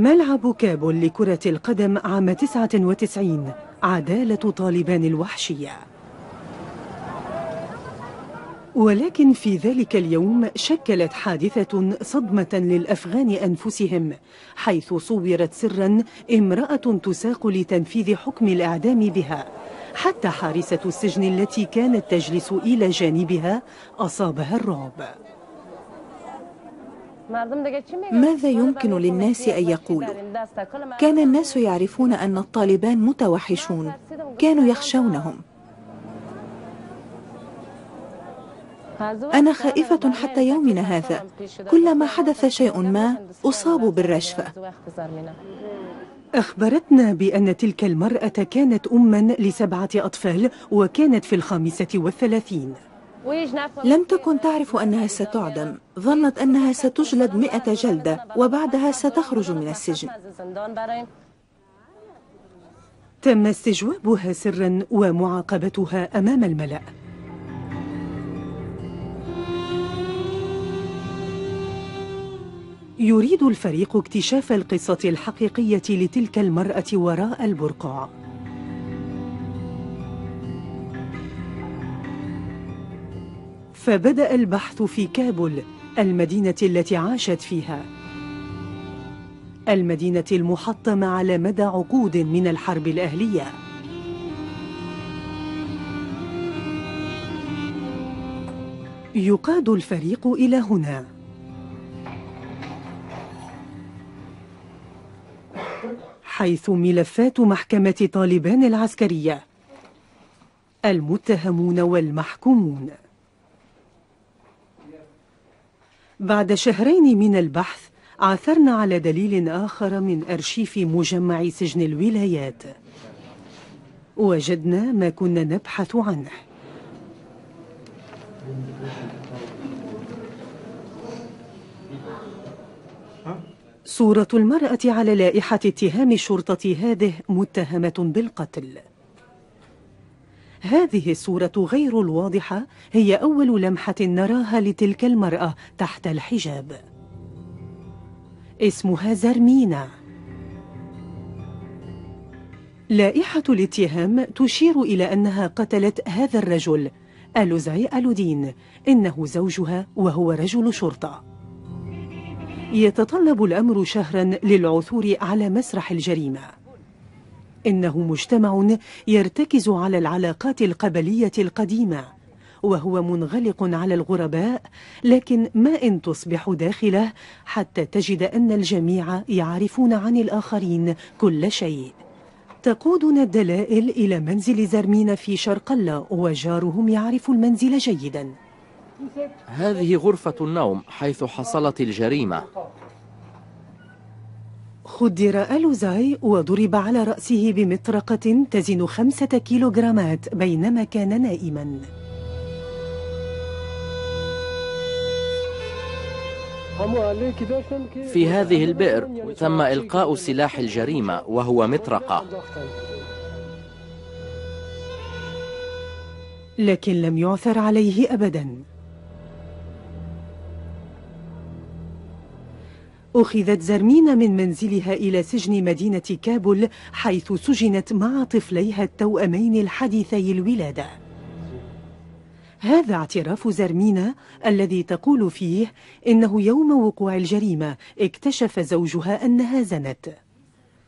ملعب كابول لكرة القدم عام 99 عدالة طالبان الوحشية. ولكن في ذلك اليوم شكلت حادثة صدمة للأفغان أنفسهم حيث صورت سرا امرأة تساق لتنفيذ حكم الإعدام بها حتى حارسة السجن التي كانت تجلس إلى جانبها أصابها الرعب. ماذا يمكن للناس أن يقولوا؟ كان الناس يعرفون أن الطالبان متوحشون. كانوا يخشونهم. أنا خائفة حتى يومنا هذا. كلما حدث شيء ما أصاب بالرشفة. أخبرتنا بأن تلك المرأة كانت أما لسبعة أطفال وكانت في الخامسة والثلاثين. لم تكن تعرف أنها ستعدم. ظنت أنها ستجلد مئة جلدة وبعدها ستخرج من السجن. تم استجوابها سرا ومعاقبتها أمام الملأ. يريد الفريق اكتشاف القصة الحقيقية لتلك المرأة وراء البرقع فبدأ البحث في كابول المدينة التي عاشت فيها. المدينة المحطمة على مدى عقود من الحرب الأهلية. يقاد الفريق إلى هنا. حيث ملفات محكمة طالبان العسكرية. المتهمون والمحكومون. بعد شهرين من البحث عثرنا على دليل آخر من أرشيف مجمع سجن الولايات. وجدنا ما كنا نبحث عنه. صورة المرأة على لائحة اتهام الشرطة هذه متهمة بالقتل. هذه الصورة غير الواضحة هي أول لمحة نراها لتلك المرأة تحت الحجاب. اسمها زرمينا لائحة الاتهام تشير إلى أنها قتلت هذا الرجل ألوزعي ألودين إنه زوجها وهو رجل شرطة. يتطلب الأمر شهرا للعثور على مسرح الجريمة. إنه مجتمع يرتكز على العلاقات القبلية القديمة وهو منغلق على الغرباء لكن ما إن تصبح داخله حتى تجد أن الجميع يعرفون عن الآخرين كل شيء. تقودنا الدلائل إلى منزل زرمين في شرقلة وجارهم يعرف المنزل جيدا. هذه غرفة النوم حيث حصلت الجريمة. خدر ألوزاي وضرب على رأسه بمطرقة تزن خمسة كيلوغرامات بينما كان نائما. في هذه البئر تم إلقاء سلاح الجريمة وهو مطرقة. لكن لم يعثر عليه أبداً. أخذت زرمين من منزلها إلى سجن مدينة كابول حيث سجنت مع طفليها التوأمين الحديثي الولادة. هذا اعتراف زرمينا الذي تقول فيه إنه يوم وقوع الجريمة اكتشف زوجها أنها زنت.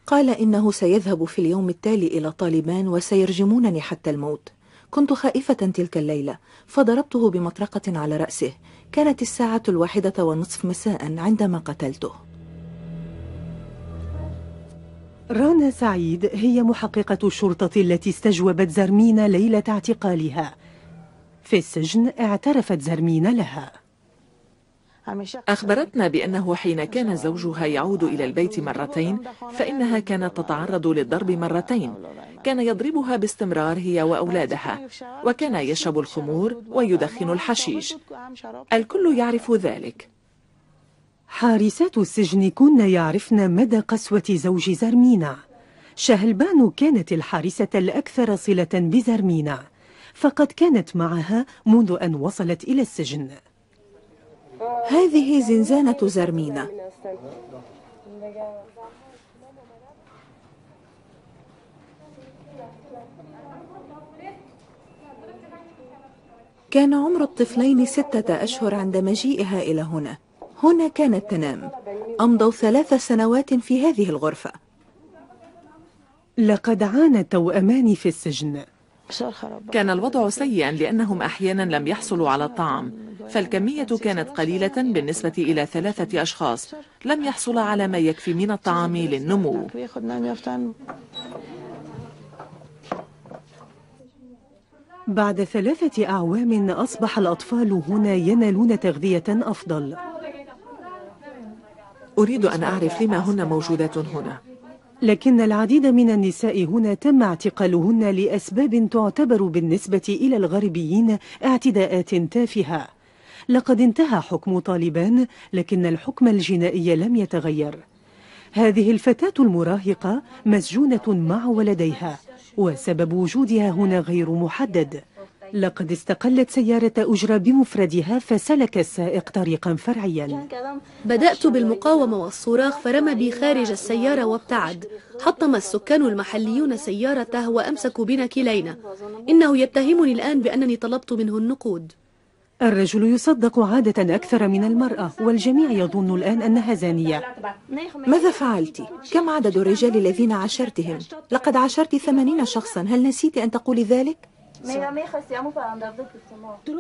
قال إنه سيذهب في اليوم التالي إلى طالبان وسيرجمونني حتى الموت. كنت خائفة تلك الليلة فضربته بمطرقة على رأسه كانت الساعة الواحدة والنصف مساء عندما قتلته. رانا سعيد هي محققة الشرطة التي استجوبت زرمين ليلة اعتقالها. في السجن اعترفت زرمين لها. أخبرتنا بأنه حين كان زوجها يعود إلى البيت مرتين فإنها كانت تتعرض للضرب مرتين. كان يضربها باستمرار هي وأولادها وكان يشرب الخمور ويدخن الحشيش. الكل يعرف ذلك. حارسات السجن كن يعرفن مدى قسوة زوج زرمينا شهلبان كانت الحارسة الأكثر صلة بزرمينا فقد كانت معها منذ أن وصلت إلى السجن. هذه زنزانة زرمينة. كان عمر الطفلين ستة أشهر عند مجيئها إلى هنا. هنا كانت تنام. أمضوا ثلاث سنوات في هذه الغرفة. لقد عانى التوأمان في السجن. كان الوضع سيئا لأنهم أحيانا لم يحصلوا على الطعام فالكمية كانت قليلة بالنسبة إلى ثلاثة أشخاص لم يحصل على ما يكفي من الطعام للنمو. بعد ثلاثة أعوام أصبح الأطفال هنا ينالون تغذية أفضل. أريد أن أعرف لما هن موجودات هنا. لكن العديد من النساء هنا تم اعتقالهن لأسباب تعتبر بالنسبة إلى الغربيين اعتداءات تافهة. لقد انتهى حكم طالبان لكن الحكم الجنائي لم يتغير. هذه الفتاة المراهقة مسجونة مع ولديها وسبب وجودها هنا غير محدد. لقد استقلت سيارة أجرة بمفردها فسلك السائق طريقا فرعيا بدأت بالمقاومة والصراخ فرمى بي خارج السيارة وابتعد حطم السكان المحليون سيارته وأمسكوا بنا كلينا إنه يتهمني الآن بأنني طلبت منه النقود الرجل يصدق عادة أكثر من المرأة والجميع يظن الآن أنها زانية ماذا فعلت؟ كم عدد الرجال الذين عاشرتهم؟ لقد عاشرت ثمانين شخصا هل نسيت أن تقولي ذلك؟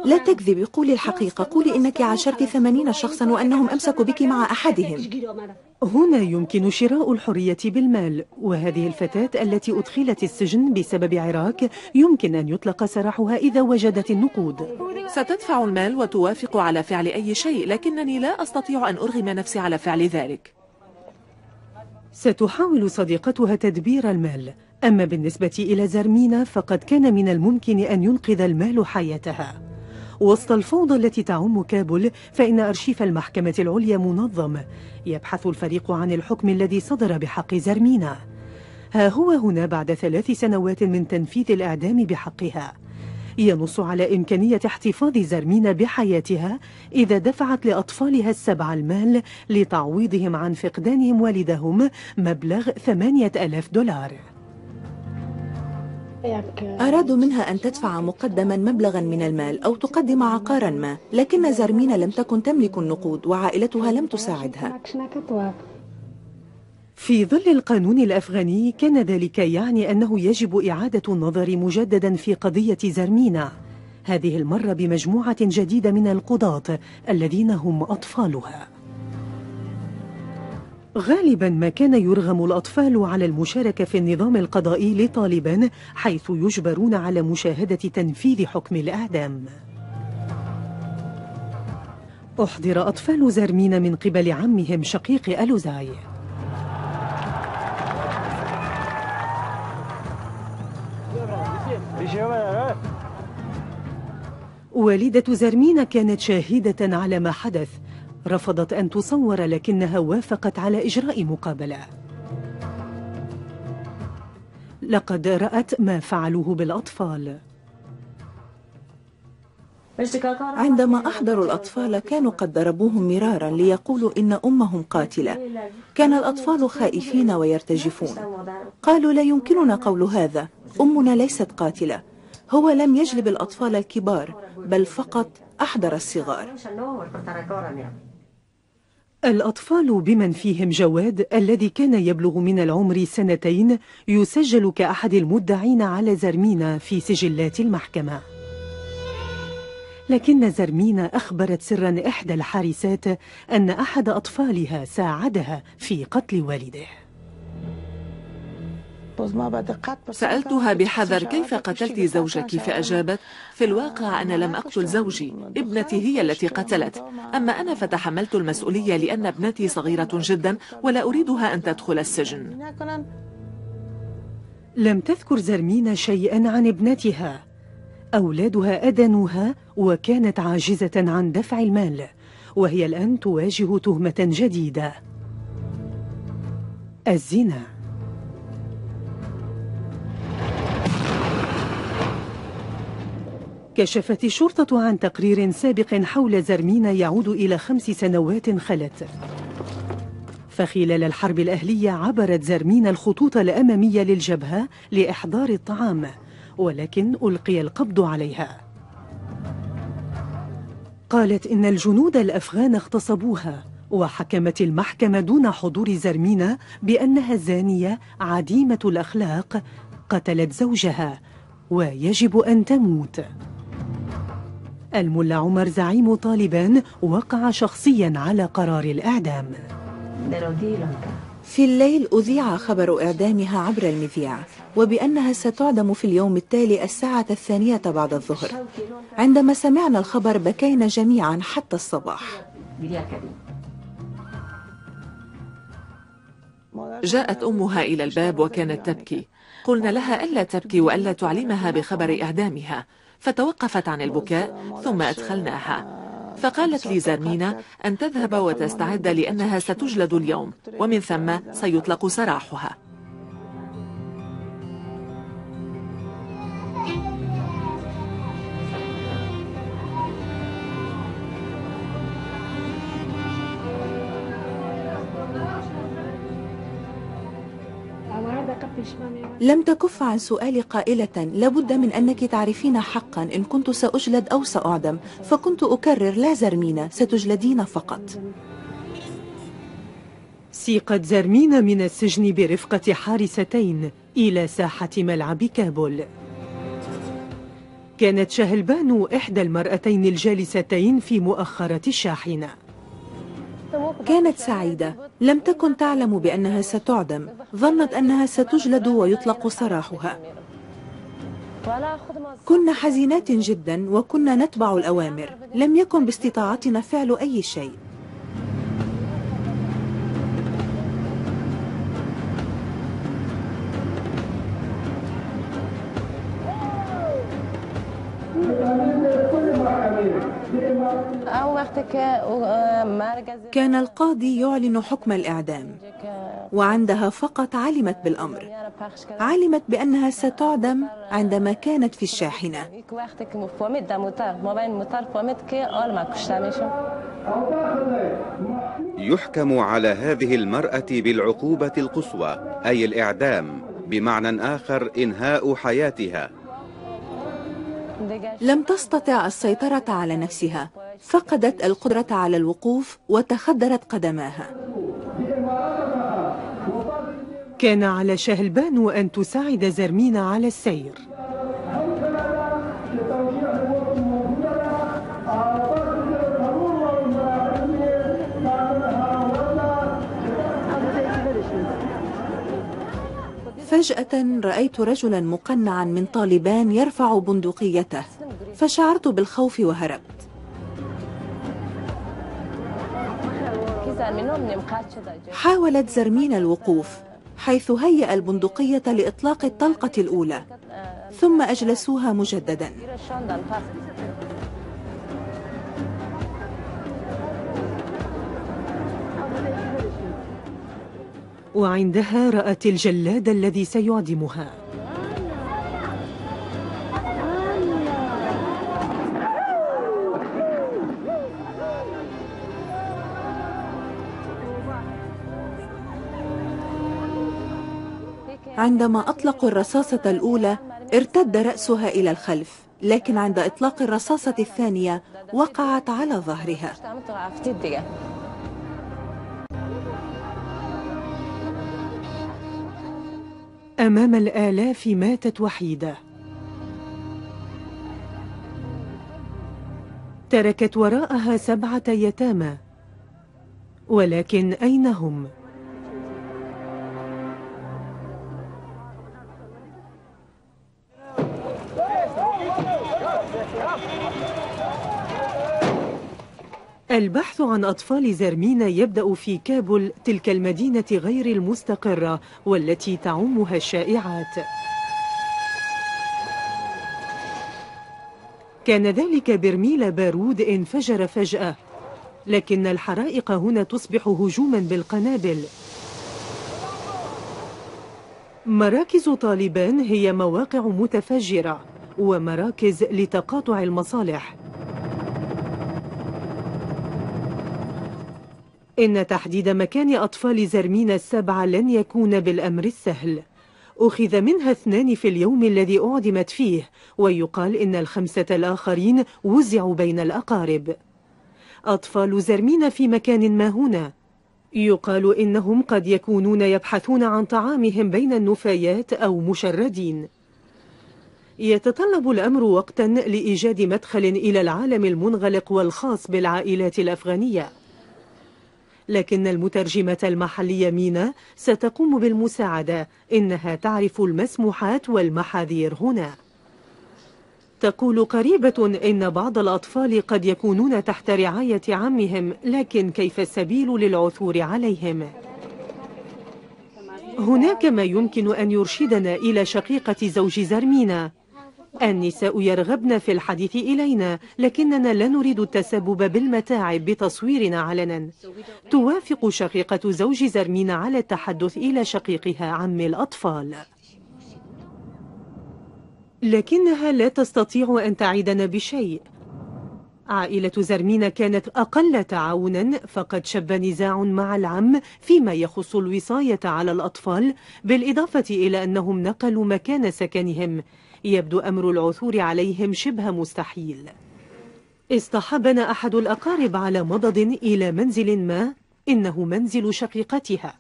لا تكذبي قولي الحقيقة قولي إنك عاشرت ثمانين شخصا وأنهم أمسكوا بك مع أحدهم. هنا يمكن شراء الحرية بالمال وهذه الفتاة التي أدخلت السجن بسبب عراك يمكن أن يطلق سراحها إذا وجدت النقود. ستدفع المال وتوافق على فعل أي شيء لكنني لا أستطيع أن أرغم نفسي على فعل ذلك. ستحاول صديقتها تدبير المال. أما بالنسبة إلى زرمينا فقد كان من الممكن أن ينقذ المال حياتها. وسط الفوضى التي تعم كابول فإن أرشيف المحكمة العليا منظم. يبحث الفريق عن الحكم الذي صدر بحق زرمينا. ها هو هنا بعد ثلاث سنوات من تنفيذ الإعدام بحقها. ينص على إمكانية احتفاظ زرمينا بحياتها إذا دفعت لأطفالها السبع المال لتعويضهم عن فقدانهم والدهم مبلغ ثمانية ألاف دولار. أرادوا منها أن تدفع مقدما مبلغا من المال أو تقدم عقارا ما لكن زرمينا لم تكن تملك النقود وعائلتها لم تساعدها. في ظل القانون الأفغاني كان ذلك يعني أنه يجب إعادة النظر مجددا في قضية زرمينا. هذه المرة بمجموعة جديدة من القضاة الذين هم أطفالها. غالبا ما كان يرغم الأطفال على المشاركة في النظام القضائي لطالبان حيث يجبرون على مشاهدة تنفيذ حكم الإعدام. أحضر أطفال زرمين من قبل عمهم شقيق ألوزاي. والدة زرمين كانت شاهدة على ما حدث. رفضت أن تصور لكنها وافقت على إجراء مقابلة. لقد رأت ما فعلوه بالأطفال. عندما أحضروا الأطفال كانوا قد ضربوهم مرارا ليقولوا إن أمهم قاتلة. كان الأطفال خائفين ويرتجفون. قالوا لا يمكننا قول هذا. أمنا ليست قاتلة. هو لم يجلب الأطفال الكبار بل فقط أحضر الصغار. الأطفال بمن فيهم جواد الذي كان يبلغ من العمر سنتين يسجل كأحد المدعين على زرمينا في سجلات المحكمة. لكن زرمينا أخبرت سرا إحدى الحارسات أن أحد أطفالها ساعدها في قتل والده. سألتها بحذر كيف قتلت زوجك فأجابت في الواقع أنا لم أقتل زوجي ابنتي هي التي قتلت. أما أنا فتحملت المسؤولية لأن ابنتي صغيرة جدا ولا أريدها أن تدخل السجن. لم تذكر زرمينا شيئا عن ابنتها. أولادها أدنوها وكانت عاجزة عن دفع المال وهي الآن تواجه تهمة جديدة. الزنا. كشفت الشرطة عن تقرير سابق حول زرمين يعود إلى خمس سنوات خلت. فخلال الحرب الأهلية عبرت زرمين الخطوط الأمامية للجبهة لإحضار الطعام ولكن ألقي القبض عليها. قالت إن الجنود الأفغان اغتصبوها وحكمت المحكمة دون حضور زرمينة بأنها زانية عديمة الأخلاق قتلت زوجها ويجب أن تموت. الملا عمر زعيم طالبان وقع شخصيا على قرار الإعدام. في الليل أذيع خبر إعدامها عبر المذياع وبأنها ستعدم في اليوم التالي الساعة الثانية بعد الظهر. عندما سمعنا الخبر بكينا جميعا حتى الصباح. جاءت أمها إلى الباب وكانت تبكي. قلنا لها ألا تبكي وألا تعلمها بخبر إعدامها. فتوقفت عن البكاء ثم أدخلناها. فقالت لي زرمينة أن تذهب وتستعد لأنها ستجلد اليوم ومن ثم سيطلق سراحها. لم تكف عن سؤالي قائلة لابد من أنك تعرفين حقا إن كنت سأجلد أو سأعدم فكنت أكرر لا زرمينة ستجلدين فقط. سيقت زرمين من السجن برفقة حارستين إلى ساحة ملعب كابول. كانت شهلبان إحدى المرأتين الجالستين في مؤخرة الشاحنة. كانت سعيدة. لم تكن تعلم بأنها ستعدم. ظنت أنها ستجلد ويطلق سراحها. كنا حزينات جدا وكنا نتبع الأوامر. لم يكن باستطاعتنا فعل أي شيء. كان القاضي يعلن حكم الإعدام وعندها فقط علمت بالأمر. علمت بأنها ستعدم عندما كانت في الشاحنة. يحكم على هذه المرأة بالعقوبة القصوى أي الإعدام بمعنى آخر إنهاء حياتها. لم تستطع السيطرة على نفسها فقدت القدرة على الوقوف وتخدرت قدماها. كان على شهلبان أن تساعد زرمين على السير. فجأة رأيت رجلا مقنعا من طالبان يرفع بندقيته فشعرت بالخوف وهربت. حاولت زرمين الوقوف حيث هيأ البندقية لإطلاق الطلقة الأولى ثم أجلسوها مجددا. وعندها رأت الجلاد الذي سيعدمها. عندما أطلقوا الرصاصة الأولى ارتد رأسها إلى الخلف لكن عند إطلاق الرصاصة الثانية وقعت على ظهرها. أمام الآلاف ماتت وحيدة تركت وراءها سبعة يتامى ولكن أين هم؟ البحث عن أطفال زرمين يبدأ في كابول تلك المدينة غير المستقرة والتي تعمها الشائعات. كان ذلك برميل بارود انفجر فجأة لكن الحرائق هنا تصبح هجوما بالقنابل. مراكز طالبان هي مواقع متفجرة ومراكز لتقاطع المصالح. إن تحديد مكان أطفال زرمين السبعة لن يكون بالأمر السهل. أخذ منها اثنان في اليوم الذي أعدمت فيه ويقال إن الخمسة الآخرين وزعوا بين الأقارب. أطفال زرمين في مكان ما هنا. يقال إنهم قد يكونون يبحثون عن طعامهم بين النفايات أو مشردين. يتطلب الأمر وقتا لإيجاد مدخل إلى العالم المنغلق والخاص بالعائلات الأفغانية. لكن المترجمة المحلية مينا ستقوم بالمساعدة إنها تعرف المسموحات والمحاذير هنا تقول قريبة إن بعض الأطفال قد يكونون تحت رعاية عمهم لكن كيف السبيل للعثور عليهم؟ هناك ما يمكن أن يرشدنا إلى شقيقة زوج زرمينا النساء يرغبن في الحديث إلينا لكننا لا نريد التسبب بالمتاعب بتصويرنا علنا. توافق شقيقة زوج زرمينا على التحدث إلى شقيقها عم الأطفال. لكنها لا تستطيع أن تعيدنا بشيء. عائلة زرمين كانت أقل تعاونا فقد شب نزاع مع العم فيما يخص الوصاية على الأطفال بالإضافة إلى أنهم نقلوا مكان سكنهم. يبدو أمر العثور عليهم شبه مستحيل. اصطحبنا أحد الأقارب على مضض إلى منزل ما إنه منزل شقيقتها.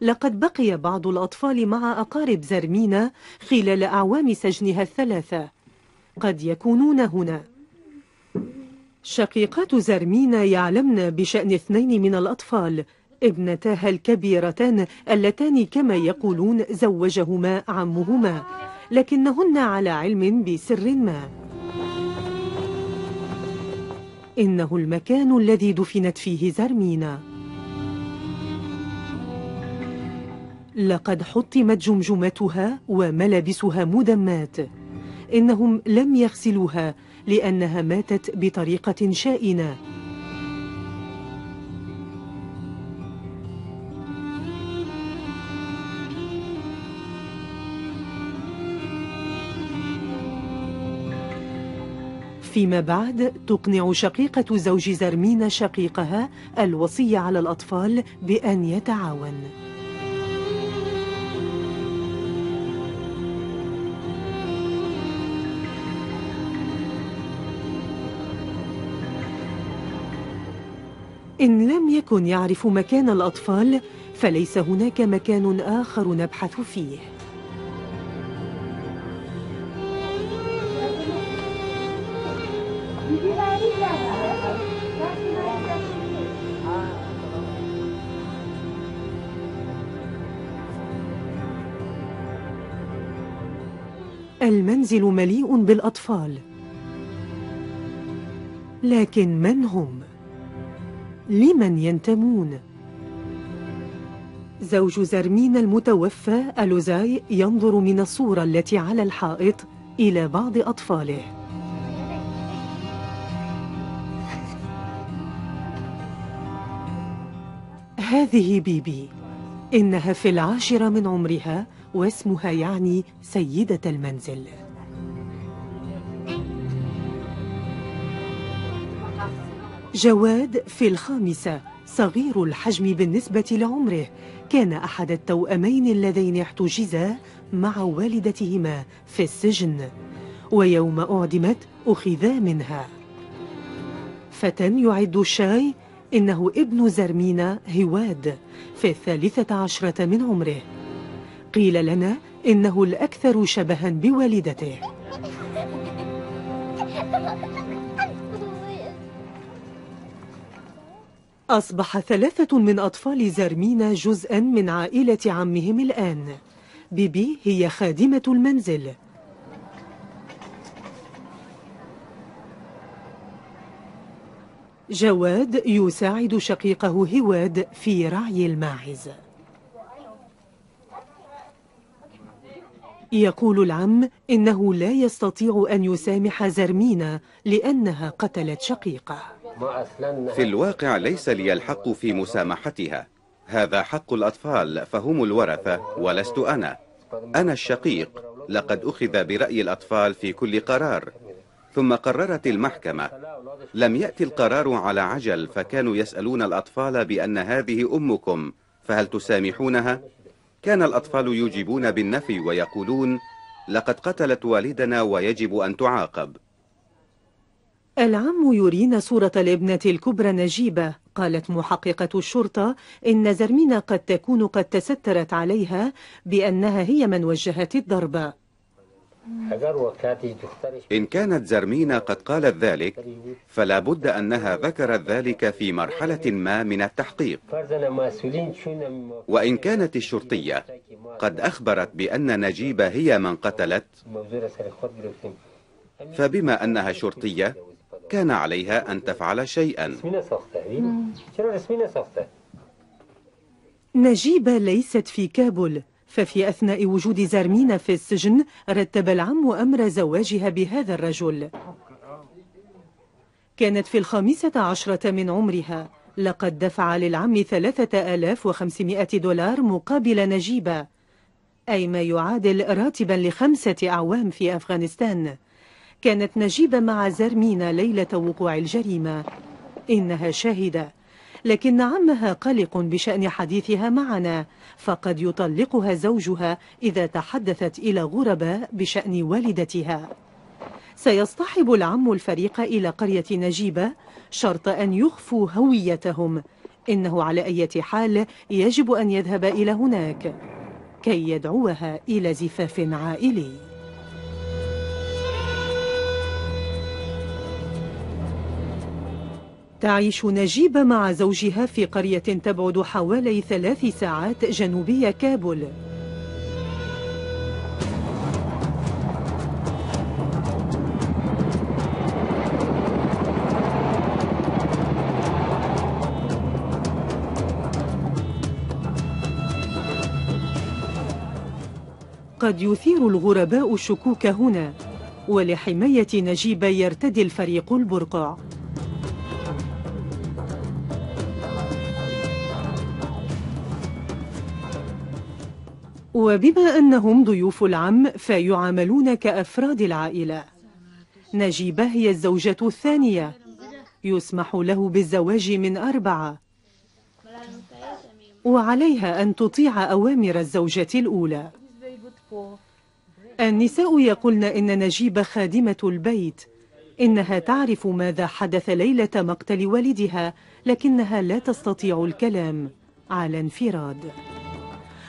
لقد بقي بعض الأطفال مع أقارب زرمينا خلال أعوام سجنها الثلاثة. قد يكونون هنا. شقيقات زرمينا يعلمن بشأن اثنين من الأطفال ابنتاها الكبيرتان اللتان كما يقولون زوجهما عمهما. لكنهن على علم بسر ما. إنه المكان الذي دفنت فيه زرمينا. لقد حطمت جمجمتها وملابسها مدمات. إنهم لم يغسلوها لأنها ماتت بطريقة شائنة. فيما بعد تقنع شقيقة زوج زرمين شقيقها الوصي على الأطفال بأن يتعاون. إن لم يكن يعرف مكان الأطفال فليس هناك مكان آخر نبحث فيه. المنزل مليء بالأطفال لكن من هم؟ لمن ينتمون؟ زوج زرمين المتوفى ألوزاي ينظر من الصورة التي على الحائط إلى بعض أطفاله هذه بيبي إنها في العاشرة من عمرها واسمها يعني سيدة المنزل. جواد في الخامسة صغير الحجم بالنسبة لعمره. كان أحد التوأمين اللذين احتجزا مع والدتهما في السجن. ويوم أعدمت أخذا منها. فتى يعد الشاي إنه ابن زرمينا هواد في الثالثة عشرة من عمره. قيل لنا إنه الأكثر شبها بوالدته. أصبح ثلاثة من أطفال زرمينا جزءا من عائلة عمهم الآن. بيبي هي خادمة المنزل. جواد يساعد شقيقه هواد في رعي الماعز. يقول العم إنه لا يستطيع أن يسامح زرمينا لأنها قتلت شقيقة. في الواقع ليس لي الحق في مسامحتها. هذا حق الأطفال فهم الورثة ولست أنا. أنا الشقيق. لقد أخذ برأي الأطفال في كل قرار. ثم قررت المحكمة. لم يأتي القرار على عجل فكانوا يسألون الأطفال بأن هذه أمكم. فهل تسامحونها؟ كان الأطفال يجيبون بالنفي ويقولون لقد قتلت والدنا ويجب أن تعاقب. العم يرينا صورة الابنة الكبرى نجيبة. قالت محققة الشرطة إن زرمينة قد تكون قد تسترت عليها بأنها هي من وجهت الضرب إن كانت زرمينة قد قالت ذلك فلا بد أنها ذكرت ذلك في مرحلة ما من التحقيق. وإن كانت الشرطية قد أخبرت بأن نجيبة هي من قتلت فبما أنها شرطية كان عليها أن تفعل شيئا. نجيبة ليست في كابول ففي أثناء وجود زارمينا في السجن رتب العم أمر زواجها بهذا الرجل. كانت في الخامسة عشرة من عمرها. لقد دفع للعم ثلاثة آلاف وخمسمائة دولار مقابل نجيبة أي ما يعادل راتبا لخمسة أعوام في أفغانستان. كانت نجيبة مع زرمينا ليلة وقوع الجريمة. إنها شاهدة لكن عمها قلق بشأن حديثها معنا فقد يطلقها زوجها إذا تحدثت إلى غرباء بشأن والدتها. سيصطحب العم الفريق إلى قرية نجيبة شرط أن يخفوا هويتهم. إنه على أي حال يجب أن يذهب إلى هناك كي يدعوها إلى زفاف عائلي. تعيش نجيبة مع زوجها في قرية تبعد حوالي ثلاث ساعات جنوبية كابول. قد يثير الغرباء الشكوك هنا ولحماية نجيبة يرتدي الفريق البرقع. وبما أنهم ضيوف العم فيعاملون كأفراد العائلة. نجيبة هي الزوجة الثانية. يسمح له بالزواج من أربعة. وعليها أن تطيع أوامر الزوجة الأولى. النساء يقولن إن نجيبة خادمة البيت. إنها تعرف ماذا حدث ليلة مقتل والدها لكنها لا تستطيع الكلام. على انفراد.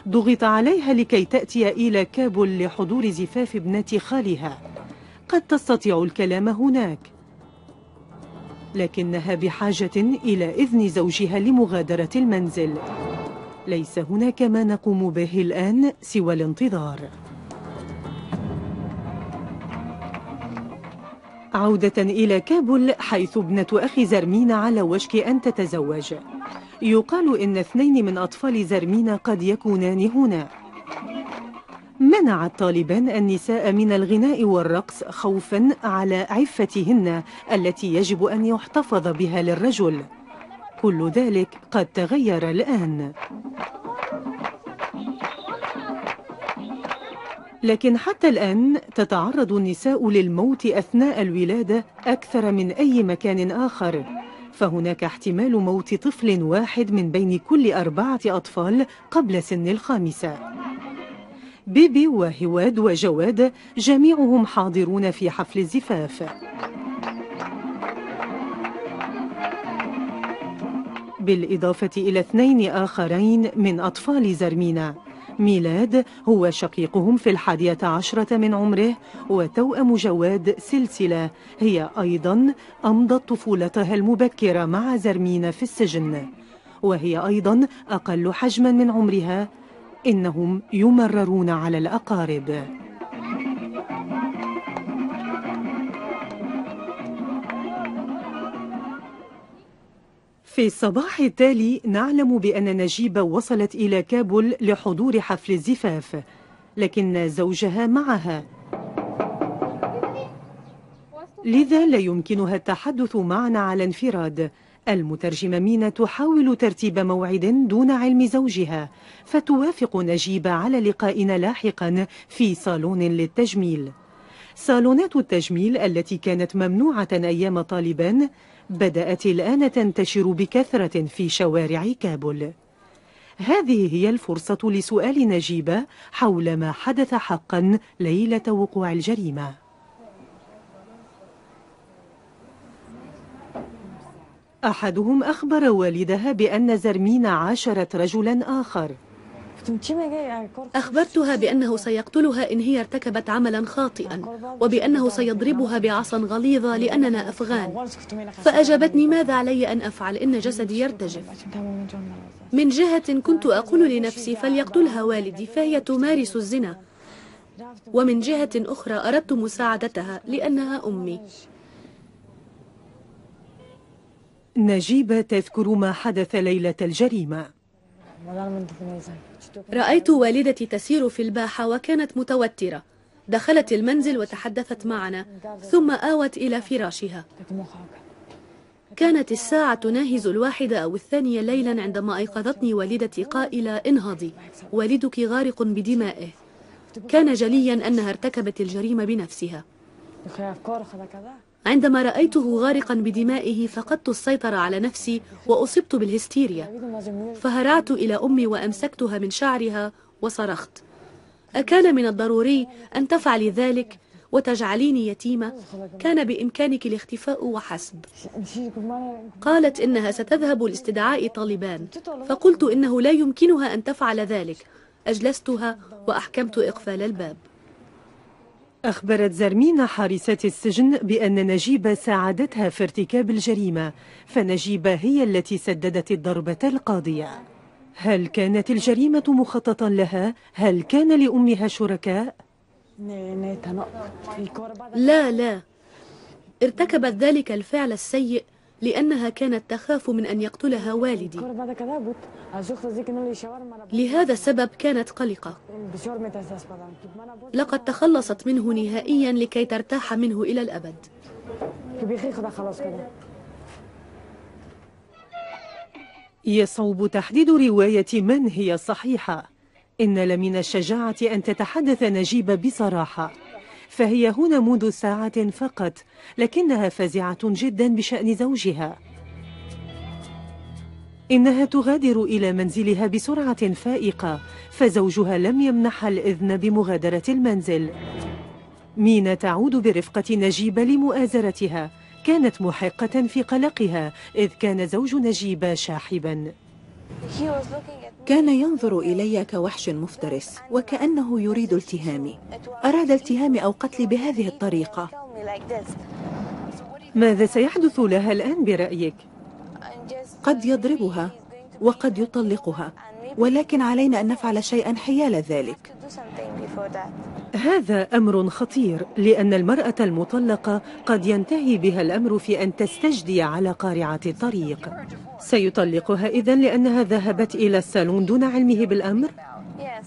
ضغط عليها لكي تأتي إلى كابول لحضور زفاف ابنة خالها. قد تستطيع الكلام هناك. لكنها بحاجة إلى إذن زوجها لمغادرة المنزل. ليس هناك ما نقوم به الآن سوى الانتظار. عودة إلى كابول حيث ابنة أخي زرمين على وشك أن تتزوج. يقال إن اثنين من أطفال زرمين قد يكونان هنا. منع الطالبان النساء من الغناء والرقص خوفا على عفتهن التي يجب أن يحتفظ بها للرجل. كل ذلك قد تغير الآن. لكن حتى الآن تتعرض النساء للموت أثناء الولادة أكثر من أي مكان آخر. فهناك احتمال موت طفل واحد من بين كل أربعة أطفال قبل سن الخامسة. بيبي وهواد وجواد جميعهم حاضرون في حفل الزفاف. بالإضافة إلى اثنين آخرين من أطفال زرمينا. ميلاد هو شقيقهم في الحادية عشرة من عمره وتوأم جواد سلسلة. هي أيضا أمضت طفولتها المبكرة مع زرمين في السجن. وهي أيضا أقل حجما من عمرها إنهم يمررون على الأقارب. في الصباح التالي نعلم بأن نجيبة وصلت إلى كابول لحضور حفل الزفاف لكن زوجها معها. لذا لا يمكنها التحدث معنا على انفراد. المترجمة مينا تحاول ترتيب موعد دون علم زوجها فتوافق نجيبة على لقائنا لاحقا في صالون للتجميل. صالونات التجميل التي كانت ممنوعة أيام طالبان بدأت الآن تنتشر بكثرة في شوارع كابول. هذه هي الفرصة لسؤال نجيبة حول ما حدث حقا ليلة وقوع الجريمة. أحدهم أخبر والدها بأن زرمين عاشرت رجلا آخر. أخبرتها بأنه سيقتلها إن هي ارتكبت عملا خاطئا وبأنه سيضربها بعصا غليظة لأننا أفغان. فأجابتني ماذا علي أن أفعل؟ إن جسدي يرتجف. من جهة كنت أقول لنفسي فليقتلها والدي فهي تمارس الزنا. ومن جهة أخرى أردت مساعدتها لأنها أمي. نجيبة تذكر ما حدث ليلة الجريمة. رأيت والدتي تسير في الباحة وكانت متوترة. دخلت المنزل وتحدثت معنا ثم آوت إلى فراشها. كانت الساعة تناهز الواحدة أو الثانية ليلا عندما أيقظتني والدتي قائلة انهضي والدك غارق بدمائه. كان جليا أنها ارتكبت الجريمة بنفسها. عندما رأيته غارقا بدمائه فقدت السيطرة على نفسي وأصبت بالهستيريا. فهرعت إلى أمي وأمسكتها من شعرها وصرخت. أكان من الضروري أن تفعلي ذلك وتجعليني يتيمة. كان بإمكانك الاختفاء وحسب. قالت إنها ستذهب لاستدعاء طالبان. فقلت إنه لا يمكنها أن تفعل ذلك. أجلستها وأحكمت إقفال الباب. أخبرت زرمين حارسة السجن بأن نجيبة ساعدتها في ارتكاب الجريمة فنجيبة هي التي سددت الضربة القاضية هل كانت الجريمة مخططا لها؟ هل كان لأمها شركاء؟ لا لا ارتكبت ذلك الفعل السيء لأنها كانت تخاف من أن يقتلها والدي. لهذا السبب كانت قلقة. لقد تخلصت منه نهائيا لكي ترتاح منه إلى الأبد. يصعب تحديد رواية من هي الصحيحة إن لمن الشجاعة أن تتحدث نجيب بصراحة. فهي هنا منذ ساعة فقط لكنها فزعة جدا بشأن زوجها. إنها تغادر إلى منزلها بسرعة فائقة فزوجها لم يمنحها الإذن بمغادرة المنزل. مينا تعود برفقة نجيب لمؤازرتها كانت محقة في قلقها إذ كان زوج نجيب شاحبا. كان ينظر إلي كوحش مفترس وكأنه يريد التهامي. أراد التهامي أو قتلي بهذه الطريقة. ماذا سيحدث لها الآن برأيك؟ قد يضربها وقد يطلقها ولكن علينا أن نفعل شيئا حيال ذلك. هذا أمر خطير لأن المرأة المطلقة قد ينتهي بها الأمر في أن تستجدي على قارعة الطريق. سيطلقها إذن لأنها ذهبت إلى الصالون دون علمه بالأمر؟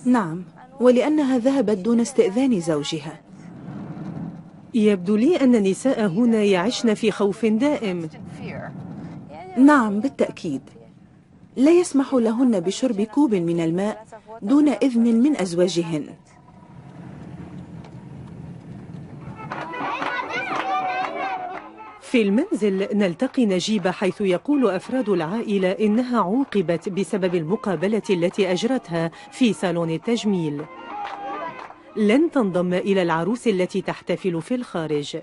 نعم ولأنها ذهبت دون استئذان زوجها. يبدو لي أن النساء هنا يعشن في خوف دائم. نعم بالتأكيد. لا يسمح لهن بشرب كوب من الماء دون إذن من أزواجهن. في المنزل نلتقي نجيب حيث يقول أفراد العائلة إنها عوقبت بسبب المقابلة التي أجرتها في صالون التجميل. لن تنضم إلى العروس التي تحتفل في الخارج.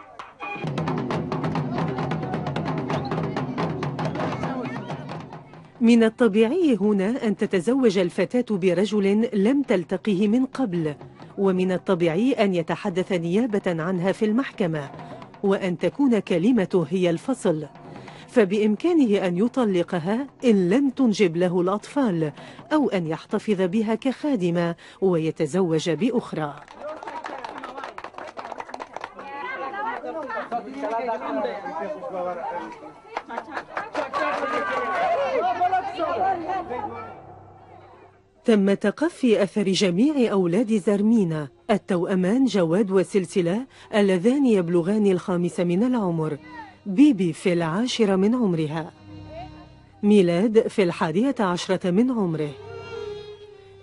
من الطبيعي هنا أن تتزوج الفتاة برجل لم تلتقه من قبل ومن الطبيعي أن يتحدث نيابة عنها في المحكمة. وأن تكون كلمته هي الفصل. فبإمكانه أن يطلقها إن لم تنجب له الأطفال أو أن يحتفظ بها كخادمة ويتزوج بأخرى. تم تقفي أثر جميع أولاد زرمينا. التوأمان جواد وسلسلة اللذان يبلغان الخامس من العمر. بيبي في العاشرة من عمرها. ميلاد في الحادية عشرة من عمره.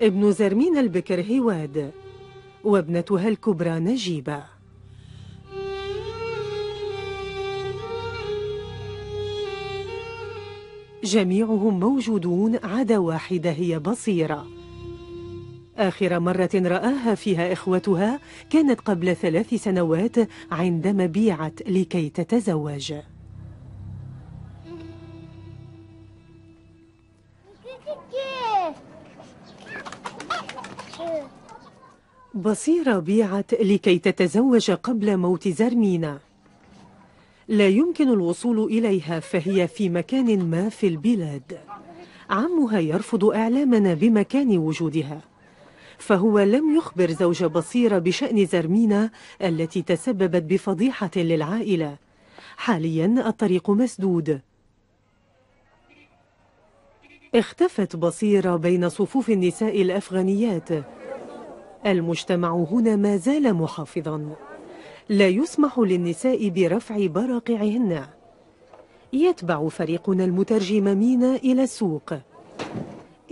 ابن زرمين البكر هواد. وابنتها الكبرى نجيبة. جميعهم موجودون عدا واحدة هي بصيرة. آخر مرة رآها فيها إخوتها كانت قبل ثلاث سنوات عندما بيعت لكي تتزوج. بصيرة بيعت لكي تتزوج قبل موت زرمينة لا يمكن الوصول إليها فهي في مكان ما في البلاد. عمها يرفض إعلامنا بمكان وجودها. فهو لم يخبر زوج بصيرة بشأن زرمينا التي تسببت بفضيحة للعائلة. حاليا الطريق مسدود. اختفت بصيرة بين صفوف النساء الأفغانيات. المجتمع هنا ما زال محافظا. لا يسمح للنساء برفع براقعهن. يتبع فريقنا المترجم مينا إلى السوق.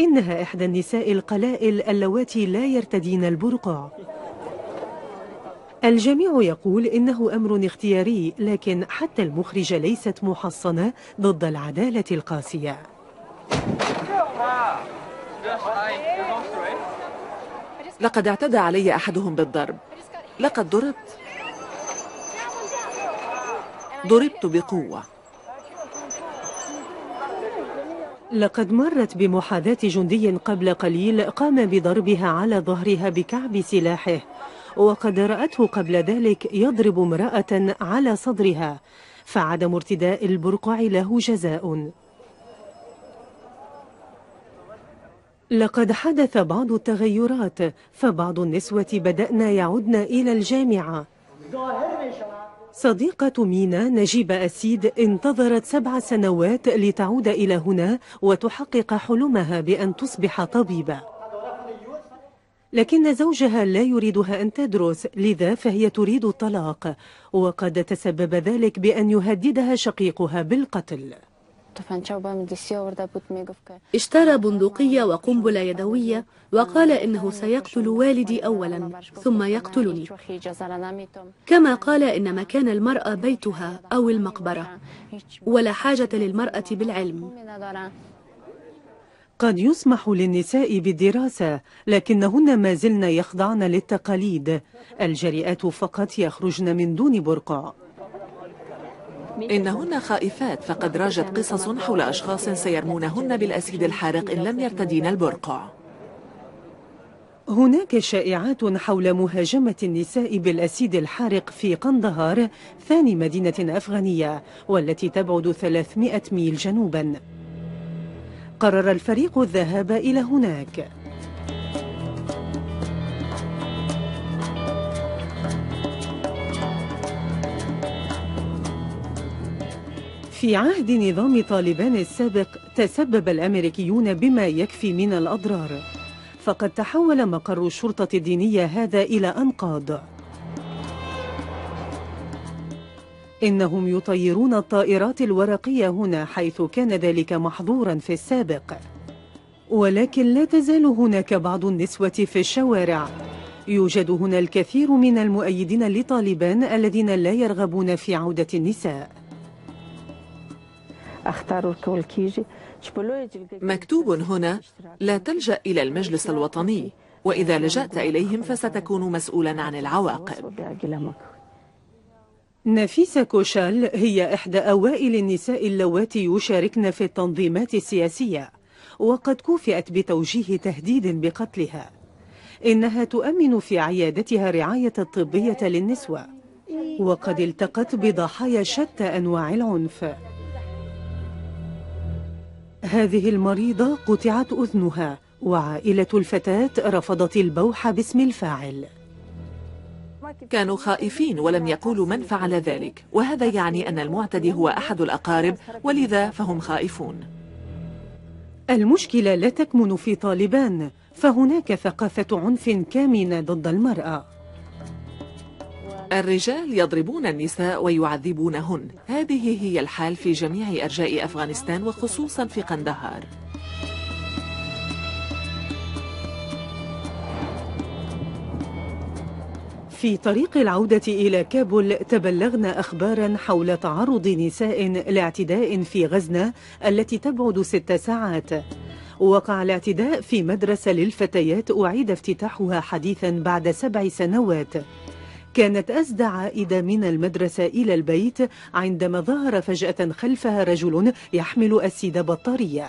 إنها إحدى النساء القلائل اللواتي لا يرتدين البرقع. الجميع يقول إنه أمر اختياري لكن حتى المخرجة ليست محصنة ضد العدالة القاسية. لقد اعتدى علي أحدهم بالضرب. لقد ضربت. ضربت بقوة. لقد مرت بمحاذاة جندي قبل قليل قام بضربها على ظهرها بكعب سلاحه وقد رأته قبل ذلك يضرب امرأة على صدرها فعدم ارتداء البرقع له جزاء. لقد حدث بعض التغيرات فبعض النسوة بدأن يعودن إلى الجامعة. صديقة مينا نجيب أسيد انتظرت سبع سنوات لتعود إلى هنا وتحقق حلمها بأن تصبح طبيبة. لكن زوجها لا يريدها أن تدرس لذا فهي تريد الطلاق وقد تسبب ذلك بأن يهددها شقيقها بالقتل. اشترى بندقية وقنبلة يدوية وقال إنه سيقتل والدي أولا ثم يقتلني. كما قال إن مكان المرأة بيتها أو المقبرة ولا حاجة للمرأة بالعلم. قد يسمح للنساء بالدراسة لكنهن ما زلن يخضعن للتقاليد. الجريئات فقط يخرجن من دون برقع. إنهن خائفات فقد راجت قصص حول أشخاص سيرمونهن بالأسيد الحارق إن لم يرتدين البرقع. هناك شائعات حول مهاجمة النساء بالأسيد الحارق في قندهار ثاني مدينة أفغانية والتي تبعد 300 ميل جنوبا. قرر الفريق الذهاب إلى هناك. في عهد نظام طالبان السابق تسبب الأمريكيون بما يكفي من الأضرار. فقد تحول مقر الشرطة الدينية هذا إلى أنقاض. إنهم يطيرون الطائرات الورقية هنا حيث كان ذلك محظورا في السابق. ولكن لا تزال هناك بعض النسوة في الشوارع. يوجد هنا الكثير من المؤيدين لطالبان الذين لا يرغبون في عودة النساء. مكتوب هنا لا تلجأ إلى المجلس الوطني وإذا لجأت إليهم فستكون مسؤولا عن العواقب. نفيسة كوشال هي إحدى أوائل النساء اللواتي يشاركن في التنظيمات السياسية وقد كوفئت بتوجيه تهديد بقتلها. إنها تؤمن في عيادتها رعاية الطبية للنسوة وقد التقت بضحايا شتى أنواع العنف. هذه المريضة قطعت أذنها وعائلة الفتاة رفضت البوح باسم الفاعل. كانوا خائفين ولم يقولوا من فعل ذلك وهذا يعني أن المعتدي هو أحد الأقارب ولذا فهم خائفون. المشكلة لا تكمن في طالبان فهناك ثقافة عنف كامنة ضد المرأة. الرجال يضربون النساء ويعذبونهن. هذه هي الحال في جميع أرجاء أفغانستان وخصوصا في قندهار. في طريق العودة إلى كابول تبلغنا أخبارا حول تعرض نساء لاعتداء في غزنة التي تبعد ست ساعات. وقع الاعتداء في مدرسة للفتيات أعيد افتتاحها حديثا بعد سبع سنوات. كانت أزدى عائدة من المدرسة إلى البيت عندما ظهر فجأة خلفها رجل يحمل أسيد بطارية.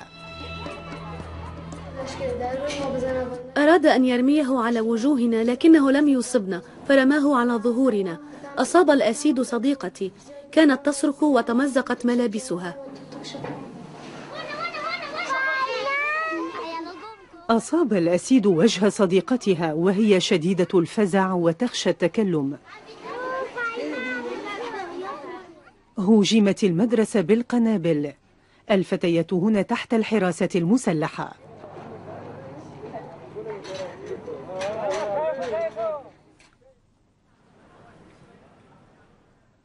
أراد أن يرميه على وجوهنا لكنه لم يصبنا فرماه على ظهورنا. أصاب الأسيد صديقتي كانت تصرخ وتمزقت ملابسها. أصاب الأسيد وجه صديقتها وهي شديدة الفزع وتخشى التكلم. هوجمت المدرسة بالقنابل. الفتيات هنا تحت الحراسة المسلحة.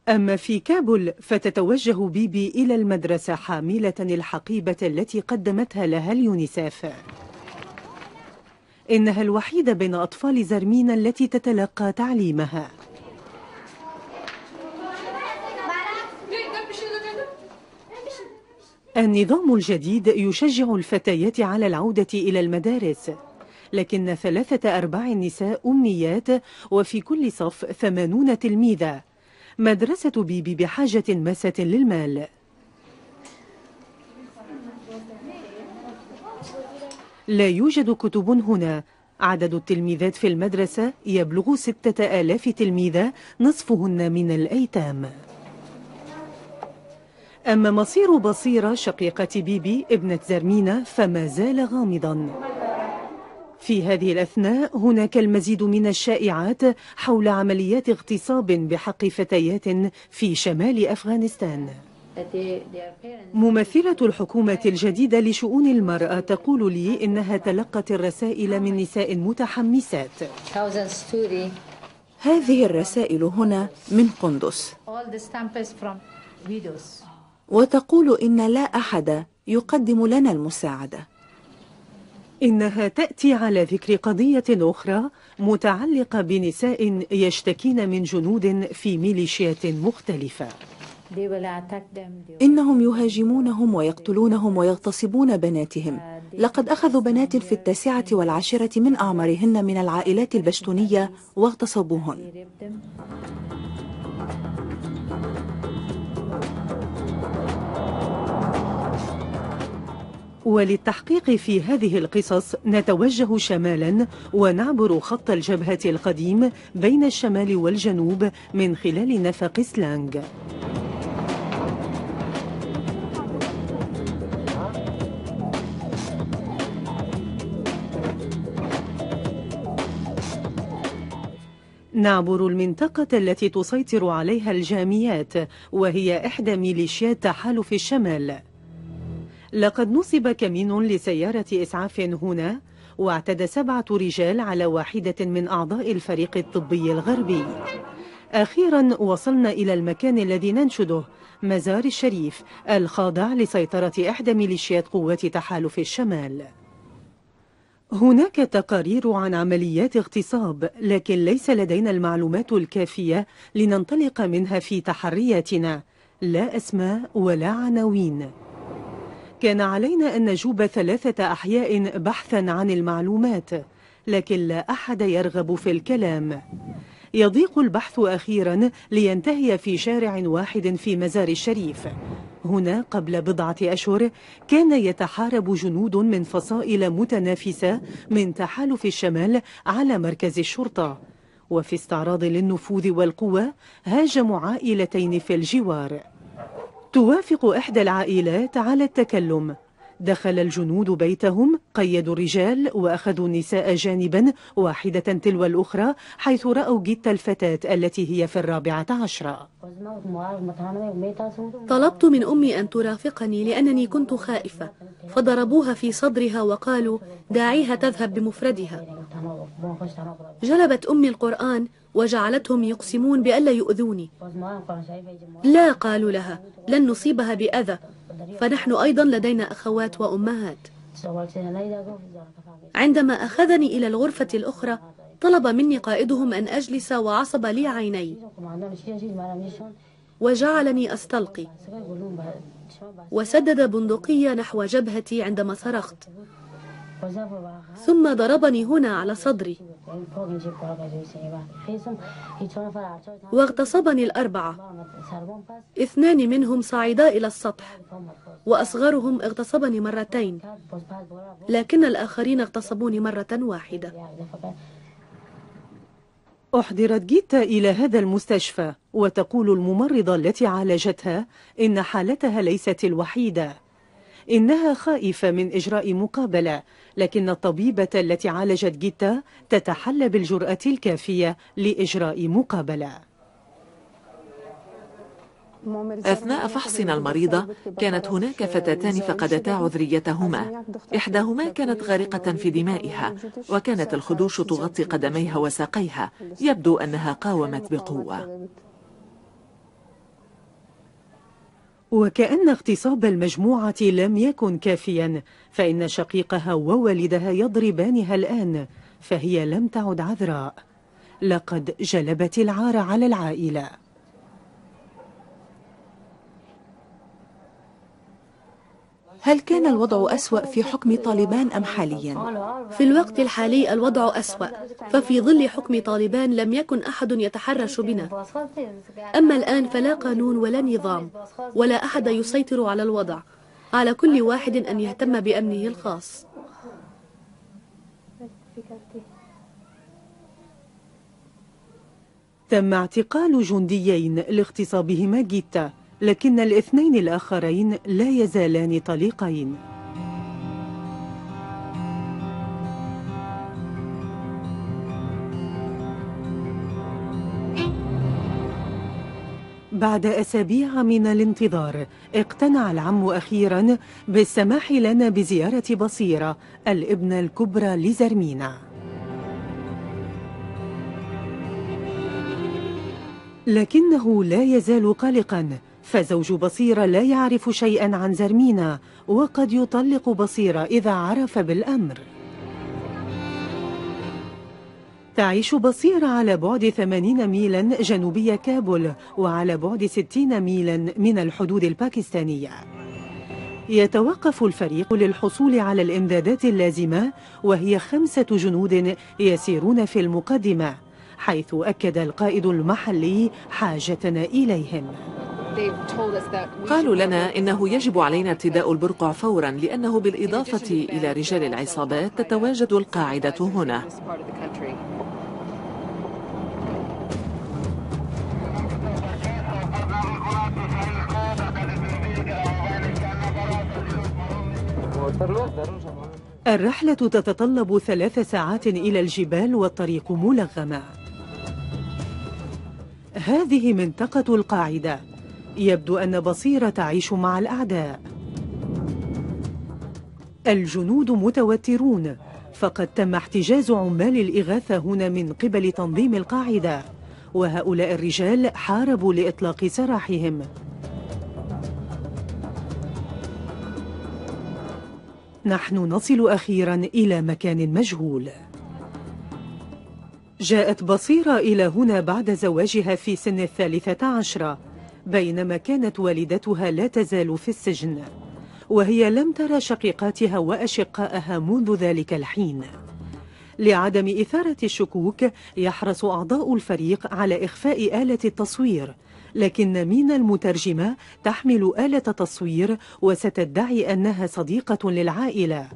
أما في كابول فتتوجه بيبي إلى المدرسة حاملة الحقيبة التي قدمتها لها اليونيسيف. إنها الوحيدة بين أطفال زرمين التي تتلقى تعليمها. النظام الجديد يشجع الفتيات على العودة إلى المدارس لكن ثلاثة أرباع النساء أمنيات وفي كل صف ثمانون تلميذة. مدرسة بيبي بحاجة ماسة للمال. لا يوجد كتب هنا. عدد التلميذات في المدرسة يبلغ ستة آلاف تلميذة نصفهن من الأيتام. أما مصير بصيرة شقيقة بيبي ابنة زرمينة فما زال غامضا. في هذه الأثناء هناك المزيد من الشائعات حول عمليات اغتصاب بحق فتيات في شمال أفغانستان. ممثلة الحكومة الجديدة لشؤون المرأة تقول لي إنها تلقت الرسائل من نساء متحمسات. هذه الرسائل هنا من قندس. وتقول إن لا أحد يقدم لنا المساعدة. إنها تأتي على ذكر قضية أخرى متعلقة بنساء يشتكين من جنود في ميليشيات مختلفة. إنهم يهاجمونهم ويقتلونهم ويغتصبون بناتهم. لقد أخذوا بنات في التاسعة والعاشرة من أعمارهن من العائلات البشتونية واغتصبوهن. وللتحقيق في هذه القصص نتوجه شمالا ونعبر خط الجبهة القديم بين الشمال والجنوب من خلال نفق سلانج نعبر المنطقة التي تسيطر عليها الجاميات وهي إحدى ميليشيات تحالف الشمال. لقد نصب كمين لسيارة إسعاف هنا واعتدى سبعة رجال على واحدة من أعضاء الفريق الطبي الغربي. أخيرا وصلنا إلى المكان الذي ننشده مزار الشريف الخاضع لسيطرة إحدى ميليشيات قوات تحالف الشمال. هناك تقارير عن عمليات اغتصاب لكن ليس لدينا المعلومات الكافية لننطلق منها في تحرياتنا. لا أسماء ولا عناوين. كان علينا أن نجوب ثلاثة أحياء بحثا عن المعلومات لكن لا أحد يرغب في الكلام. يضيق البحث أخيرا لينتهي في شارع واحد في مزار الشريف. هنا قبل بضعة أشهر كان يتحارب جنود من فصائل متنافسة من تحالف الشمال على مركز الشرطة. وفي استعراض للنفوذ والقوة هاجموا عائلتين في الجوار. توافق إحدى العائلات على التكلم. دخل الجنود بيتهم قيدوا الرجال وأخذوا النساء جانبا واحدة تلو الأخرى حيث رأوا جت الفتاة التي هي في الرابعة عشرة. طلبت من أمي أن ترافقني لأنني كنت خائفة فضربوها في صدرها وقالوا داعيها تذهب بمفردها. جلبت أمي القرآن وجعلتهم يقسمون بألا يؤذوني. لا قالوا لها لن نصيبها بأذى. فنحن أيضا لدينا أخوات وأمهات. عندما أخذني إلى الغرفة الأخرى طلب مني قائدهم أن أجلس وعصب لي عيني. وجعلني أستلقي. وسدد بندقية نحو جبهتي عندما صرخت. ثم ضربني هنا على صدري. واغتصبني الأربعة. اثنان منهم صعدا إلى السطح وأصغرهم اغتصبني مرتين لكن الآخرين اغتصبوني مرة واحدة. أحضرت جيتا إلى هذا المستشفى وتقول الممرضة التي عالجتها إن حالتها ليست الوحيدة. إنها خائفة من إجراء مقابلة لكن الطبيبة التي عالجت جيتا تتحلى بالجرأة الكافية لإجراء مقابلة. أثناء فحصنا المريضة كانت هناك فتاتان فقدتا عذريتهما. إحداهما كانت غارقة في دمائها وكانت الخدوش تغطي قدميها وساقيها. يبدو أنها قاومت بقوة. وكأن اغتصاب المجموعة لم يكن كافيا فإن شقيقها ووالدها يضربانها الآن فهي لم تعد عذراء. لقد جلبت العار على العائلة. هل كان الوضع أسوأ في حكم طالبان أم حاليا؟ في الوقت الحالي الوضع أسوأ ففي ظل حكم طالبان لم يكن أحد يتحرش بنا. أما الآن فلا قانون ولا نظام ولا أحد يسيطر على الوضع. على كل واحد أن يهتم بأمنه الخاص. تم اعتقال جنديين لاغتصابهما جيتا. لكن الاثنين الآخرين لا يزالان طليقين. بعد أسابيع من الانتظار اقتنع العم أخيرا بالسماح لنا بزيارة بصيرة الابنة الكبرى لزرمينا. لكنه لا يزال قلقا فزوج بصيرة لا يعرف شيئا عن زرمينا وقد يطلق بصيرة إذا عرف بالأمر. تعيش بصيرة على بعد 80 ميلا جنوبي كابول وعلى بعد 60 ميلا من الحدود الباكستانية. يتوقف الفريق للحصول على الإمدادات اللازمة وهي خمسة جنود يسيرون في المقدمة حيث أكد القائد المحلي حاجتنا إليهم. قالوا لنا إنه يجب علينا ارتداء البرقع فورا لأنه بالإضافة إلى رجال العصابات تتواجد القاعدة هنا. الرحلة تتطلب ثلاث ساعات إلى الجبال والطريق ملغمة. هذه منطقة القاعدة. يبدو أن بصيرة تعيش مع الأعداء. الجنود متوترون فقد تم احتجاز عمال الإغاثة هنا من قبل تنظيم القاعدة وهؤلاء الرجال حاربوا لإطلاق سراحهم. نحن نصل أخيرا إلى مكان مجهول. جاءت بصيرة إلى هنا بعد زواجها في سن الثالثة عشرة. بينما كانت والدتها لا تزال في السجن وهي لم ترى شقيقاتها وأشقائها منذ ذلك الحين. لعدم إثارة الشكوك يحرص أعضاء الفريق على إخفاء آلة التصوير لكن مينا المترجمة تحمل آلة تصوير وستدعي أنها صديقة للعائلة.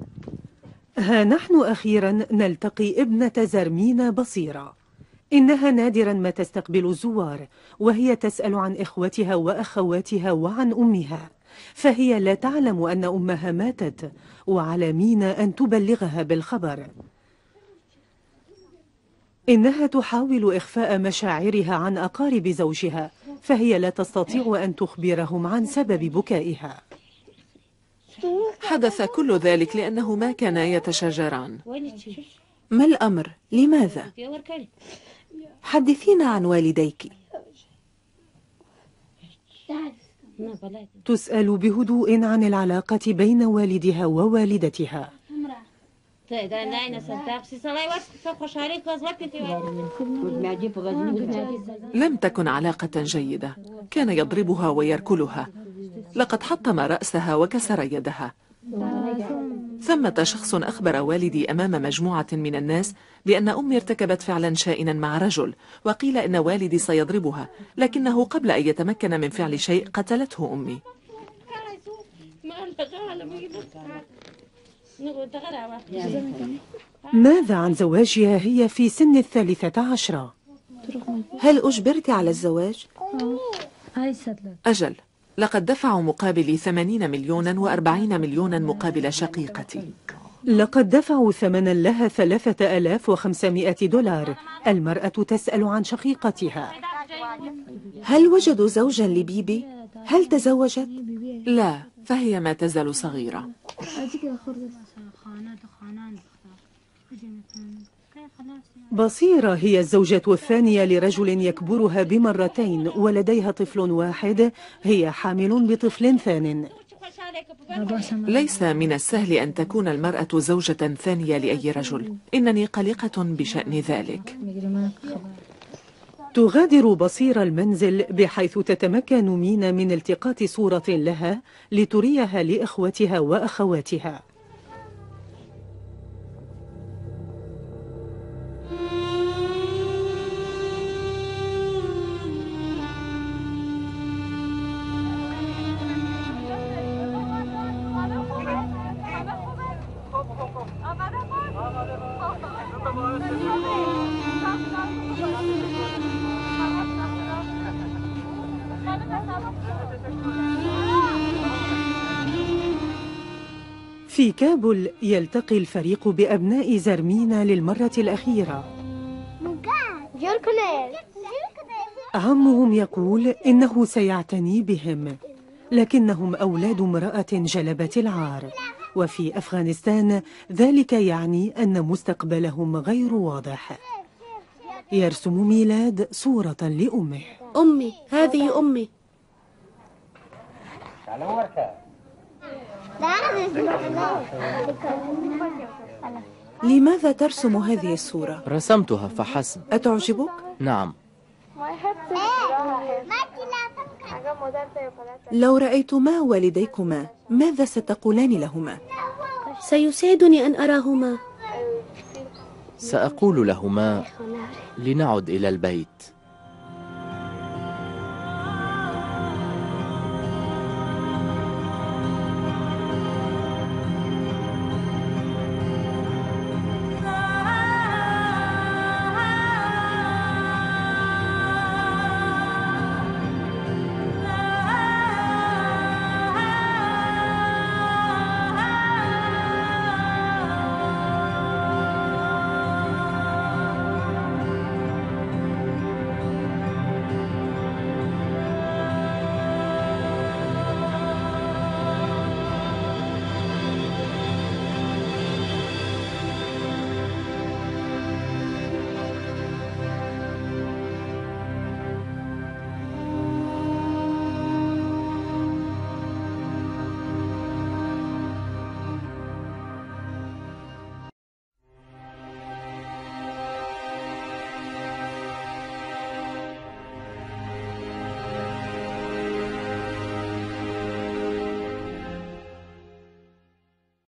ها نحن أخيرا نلتقي ابنة زرمينا بصيرة. إنها نادرا ما تستقبل الزوار وهي تسأل عن إخوتها وأخواتها وعن أمها فهي لا تعلم أن أمها ماتت وعلى مينا أن تبلغها بالخبر إنها تحاول إخفاء مشاعرها عن أقارب زوجها فهي لا تستطيع أن تخبرهم عن سبب بكائها حدث كل ذلك لأنه ما كانا يتشاجران ما الأمر؟ لماذا؟ حدثينا عن والديك. تسأل بهدوء عن العلاقة بين والدها ووالدتها. لم تكن علاقة جيدة. كان يضربها ويركلها. لقد حطم رأسها وكسر يدها. ثمة شخص أخبر والدي أمام مجموعة من الناس بأن أمي ارتكبت فعلا شائنا مع رجل وقيل إن والدي سيضربها لكنه قبل أن يتمكن من فعل شيء قتلته أمي ماذا عن زواجها هي في سن الثالثة عشرة؟ هل أجبرت على الزواج؟ أجل لقد دفعوا مقابلي ثمانين مليونا وأربعين مليونا مقابل شقيقتي لقد دفعوا ثمنا لها ثلاثة ألاف وخمسمائة دولار المرأة تسأل عن شقيقتها هل وجدوا زوجا لبيبي؟ هل تزوجت؟ لا فهي ما تزال صغيرة بصيرة هي الزوجة الثانية لرجل يكبرها بمرتين ولديها طفل واحد هي حامل بطفل ثان. ليس من السهل أن تكون المرأة زوجة ثانية لأي رجل. إنني قلقة بشأن ذلك. تغادر بصيرة المنزل بحيث تتمكن مينا من التقاط صورة لها لتريها لإخوتها وأخواتها. في كابول يلتقي الفريق بأبناء زرمينا للمرة الأخيرة. عمهم يقول إنه سيعتني بهم لكنهم أولاد امرأة جلبت العار. وفي أفغانستان ذلك يعني أن مستقبلهم غير واضح. يرسم ميلاد صورة لأمه. أمي هذه أمي. لماذا ترسم هذه الصورة؟ رسمتها فحسب أتعجبك؟ نعم لو رأيتما والديكما ماذا ستقولان لهما؟ سيسعدني أن أراهما سأقول لهما لنعد إلى البيت